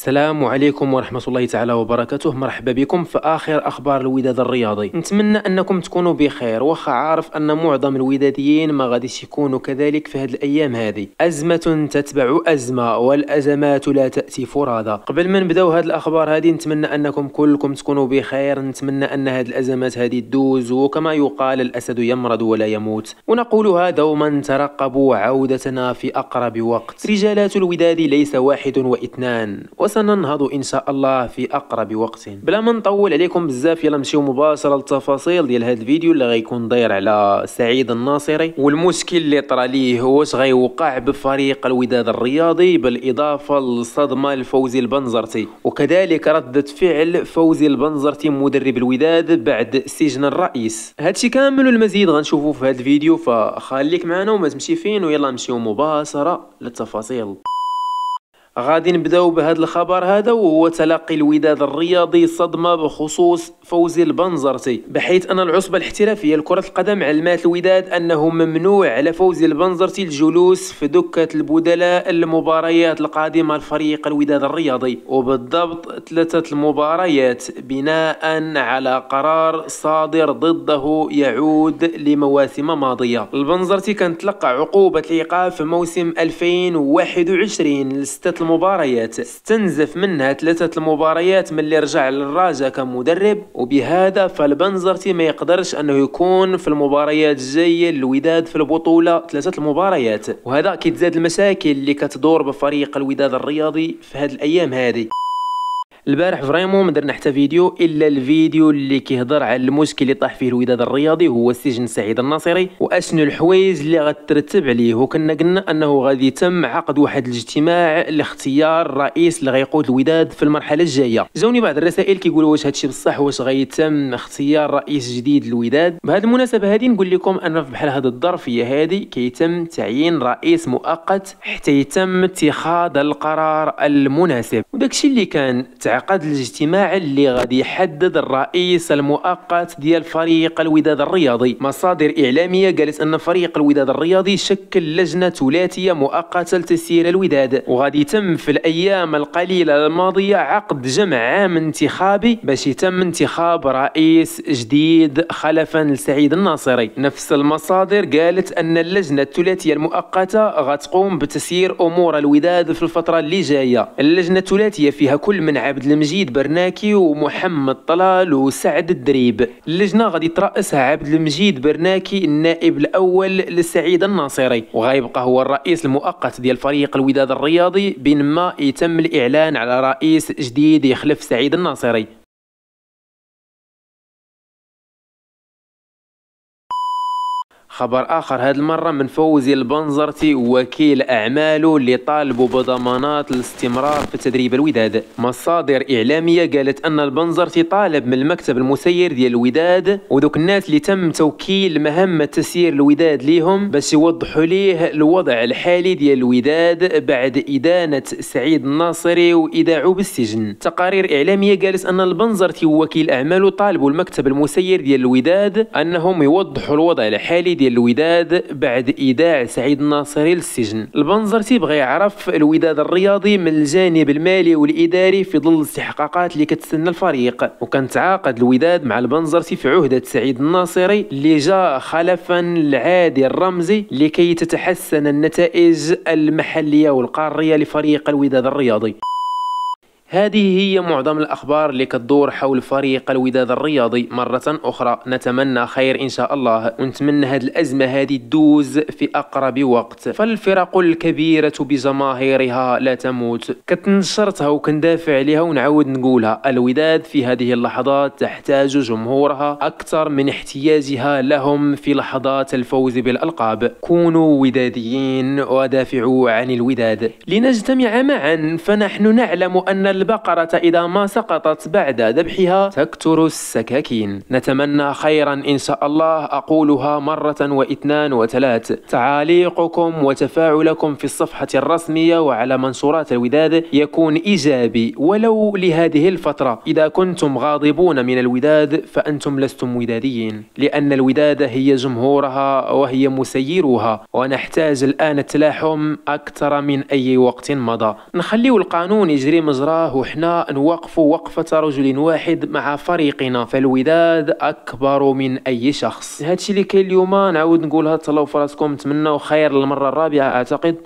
السلام عليكم ورحمة الله تعالى وبركاته. مرحبا بكم في آخر أخبار الوداد الرياضي. نتمنى أنكم تكونوا بخير وخا عارف أن معظم الوداديين ما غاديش يكونوا كذلك في هذه الأيام هذه أزمة تتبع أزمة والأزمات لا تأتي فرادى قبل ما نبداو هذه الأخبار هذه نتمنى أنكم كلكم تكونوا بخير. نتمنى أن هذه الأزمات هذه تدوز وكما يقال الأسد يمرض ولا يموت. ونقولها دوما ترقبوا عودتنا في أقرب وقت. رجالات الوداد ليس واحد وإثنان. وسننهض إن شاء الله في أقرب وقت. بلا ما نطول عليكم بزاف يلا نمشيو مباشرة للتفاصيل ديال هذا الفيديو اللي غيكون داير على سعيد الناصري. والمشكل اللي طرا ليه واش غيوقع بفريق الوداد الرياضي؟ بالإضافة للصدمه لفوزي البنزرتي. وكذلك ردة فعل فوزي البنزرتي مدرب الوداد بعد سجن الرئيس. هادشي كامل والمزيد غنشوفوه في هذا الفيديو فخليك معنا وما تمشي فين ويلا نمشيو مباشرة للتفاصيل. غادي نبداو بهذا الخبر هذا وهو تلقي الوداد الرياضي صدمة بخصوص فوزي البنزرتي. بحيث أن العصبة الاحترافية لكرة القدم علمات الوداد أنه ممنوع على فوزي البنزرتي الجلوس في دكة البدلاء المباريات القادمة لفريق الوداد الرياضي. وبالضبط ثلاثة المباريات بناء على قرار صادر ضده يعود لمواسم ماضية. البنزرتي كان تلقى عقوبة الإيقاف في موسم 2021 لستة المباريات استنزف منها ثلاثة المباريات من اللي رجع للراجا كمدرب وبهذا فالبنزرتي ما يقدرش أنه يكون في المباريات الجاية للوداد في البطولة ثلاثة المباريات. وهذا كيتزاد المشاكل اللي كتدور بفريق الوداد الرياضي في هذه الأيام هذه. البارح vraiment ما درنا حتى فيديو إلا الفيديو اللي كيهضر على المشكل اللي طاح فيه الوداد الرياضي هو السجن سعيد الناصري واشنو الحوايج اللي غترتب عليه. وكنا قلنا أنه غادي يتم عقد واحد الاجتماع لاختيار الرئيس اللي غيقود الوداد في المرحلة الجاية. جاوني بعض الرسائل كيقولوا واش هادشي بصح واش غيتم اختيار رئيس جديد للوداد. بهذه المناسبة هذه نقول لكم أن في بحال هذه الظرفية هذه كيتم تعيين رئيس مؤقت حتى يتم اتخاذ القرار المناسب. وداكشي اللي كان عقد الاجتماع اللي غادي يحدد الرئيس المؤقت ديال فريق الوداد الرياضي. مصادر إعلامية قالت أن فريق الوداد الرياضي شكل لجنة ثلاثية مؤقتة لتسيير الوداد وغادي يتم في الأيام القليلة الماضية عقد جمع عام انتخابي باش يتم انتخاب رئيس جديد خلفا لسعيد الناصري. نفس المصادر قالت أن اللجنة الثلاثية المؤقتة غتقوم بتسيير أمور الوداد في الفترة اللي جاية. اللجنة الثلاثية فيها كل من عبد المجيد برناكي ومحمد طلال وسعد الدريب. اللجنة غادي ترأسها عبد المجيد برناكي النائب الأول لسعيد الناصري. وغيبقى هو الرئيس المؤقت ديال فريق الوداد الرياضي بينما يتم الإعلان على رئيس جديد يخلف سعيد الناصري. خبر آخر هذه المرة من فوزي البنزرتي وكيل أعماله اللي طالبوا بضمانات الاستمرار في تدريب الوداد. مصادر إعلامية قالت أن البنزرتي طالب من المكتب المسير ديال الوداد ودوك الناس اللي تم توكيل مهمة تسيير الوداد ليهم باش يوضحوا ليه الوضع الحالي ديال الوداد بعد إدانة سعيد الناصري وإيداعه بالسجن. تقارير إعلامية قالت أن البنزرتي وكيل أعماله طالبوا المكتب المسير ديال الوداد أنهم يوضحوا الوضع الحالي ديال الوداد بعد إيداع سعيد الناصري للسجن البنزرتي بغى يعرف الوداد الرياضي من الجانب المالي والإداري في ظل الاستحقاقات اللي كتسنى الفريق. وكان تعاقد الوداد مع البنزرتي في عهدة سعيد الناصري اللي جاء خلفا العادي الرمزي لكي تتحسن النتائج المحلية والقارية لفريق الوداد الرياضي. هذه هي معظم الأخبار اللي كتدور حول فريق الوداد الرياضي. مرة أخرى نتمنى خير إن شاء الله. ونتمنى هذه الأزمة هذه تدوز في أقرب وقت. فالفرق الكبيرة بجماهيرها لا تموت. كتنشرتها وكندافع عليها ونعاود نقولها. الوداد في هذه اللحظات تحتاج جمهورها أكثر من احتياجها لهم في لحظات الفوز بالألقاب. كونوا وداديين ودافعوا عن الوداد. لنجتمع معا. فنحن نعلم أن البقرة إذا ما سقطت بعد ذبحها. تكتر السكاكين. نتمنى خيرا إن شاء الله. أقولها مرة واثنان وثلاث. تعاليقكم وتفاعلكم في الصفحة الرسمية وعلى منشورات الوداد يكون إيجابي ولو لهذه الفترة. إذا كنتم غاضبون من الوداد فأنتم لستم وداديين. لأن الوداد هي جمهورها وهي مسيروها. ونحتاج الآن التلاحم أكثر من أي وقت مضى. نخليو القانون يجري مجراه وحنا نوقف وقفة رجل واحد مع فريقنا فالوداد أكبر من أي شخص. هادشي اللي كاين اليوم نعاود نقولها تهلاو فراسكم نتمنى خير للمرة الرابعة أعتقد.